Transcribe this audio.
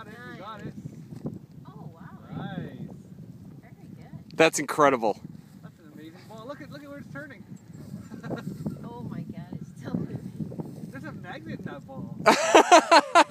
Got it. Nice. You got it. Oh, wow. Nice. Very good. That's incredible. That's an amazing ball. Look at, look at where it's turning. oh, my God. It's still moving. There's a magnet in that ball.